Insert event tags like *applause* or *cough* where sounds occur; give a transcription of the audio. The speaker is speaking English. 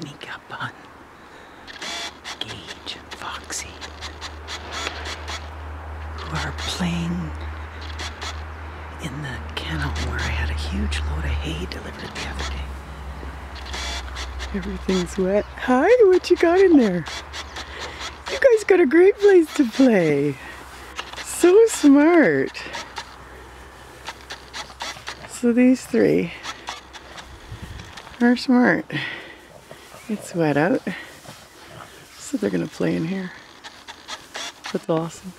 sneak up on Gage and Foxy, who are playing in the kennel where I had a huge load of hay delivered the other day. Everything's wet. Hi, what you got in there? You guys got a great place to play. So smart. So these three are smart. It's wet out. So they're gonna play in here. That's *laughs* awesome.